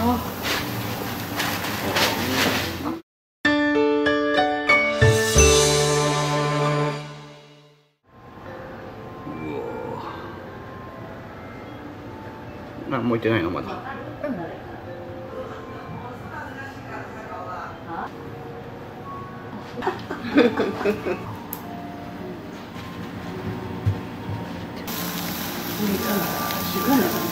何も言ってないのまだ。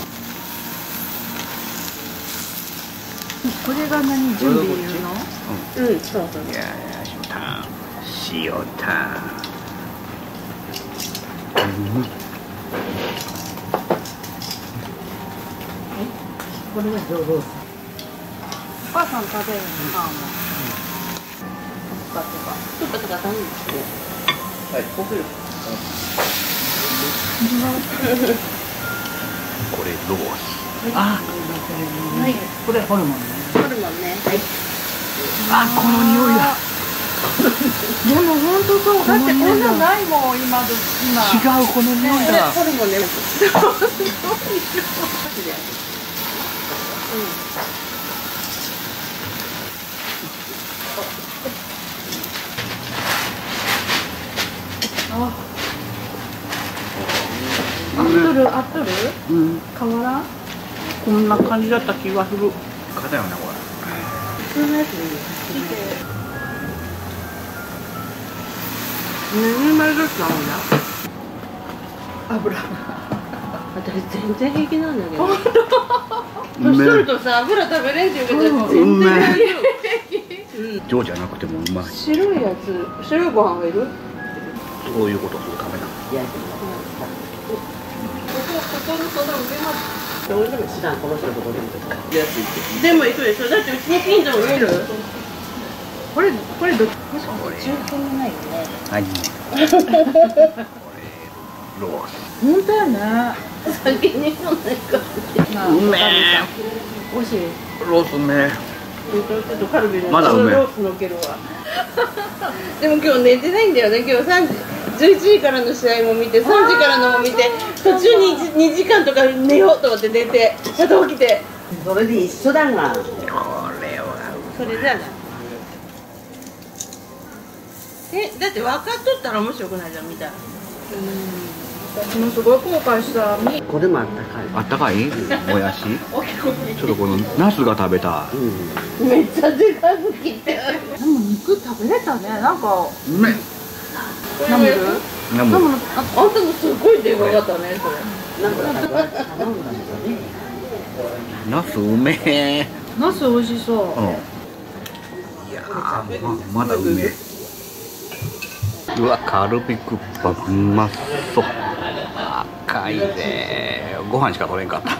これが何準備いるの？うん。そうそういやいや塩タン塩タンうん。これは上手お母さん食べるのパンはとかとかとかではい。お風呂これロース。あはいこれホルモンねホルモンね。はいあこの匂いだ。でも本当そうだってこんなんないもん今ど今。違うこの匂いだ。ホルモンね合っとる合っとるうん変わらんこんな感じだった気がするかだよねこ普通のやつでいいよ何丸どっちなのね油。私全然平気なんだけど。れ年取るとさ油食べれんって言うけど全然平気。うん上じゃなくてもうまい。白いやつ白いご飯がいるそういうことするためなの。いや俺でも知らんこの人のところででも行くでしょだってう。ちの近所も見るこれこれどっこれ中堅がないよねはいロース。本当やね先に来ないかまあうめえ美味しい。ロースうめえちょっとカルビのまだうめえロースのけるわでも今日寝てないんだよね。今日3時11時からの試合も見て3時からのも見て途中に 2, 時間とか寝ようと思って寝てまた起きて。それで一緒だがこれはそれじゃあねえだって分かっとったら面白くないじゃん見たら。私もすごい後悔した。みこれもあったかい。あったかい？もやし？ちょっとこのナスが食べた。うん。めっちゃでかく切ってでも肉食べれたね。なんか。うめえナムル？ナムル。ああんたのすごいでかかったねそれ。ナスうめえ。ナス美味しそう。うん。いやーままだうめえ。うわカルビクッパうまそう。赤いぜご飯しか取れんかった。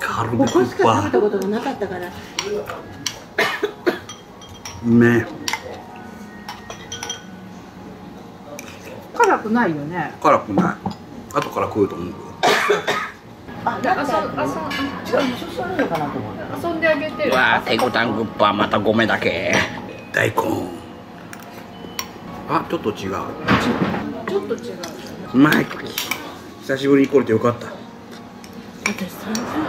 カルビここクッパしか食べたことがなかったから。うめ。え辛くないよね。辛くない。後から食うと思うあだって違うそそれのかなと思った遊んであげてうわーテコタングッパまた米だけ大根。あちょっと違う。ちょっと違う。うまい久しぶりに来れてよかった。私30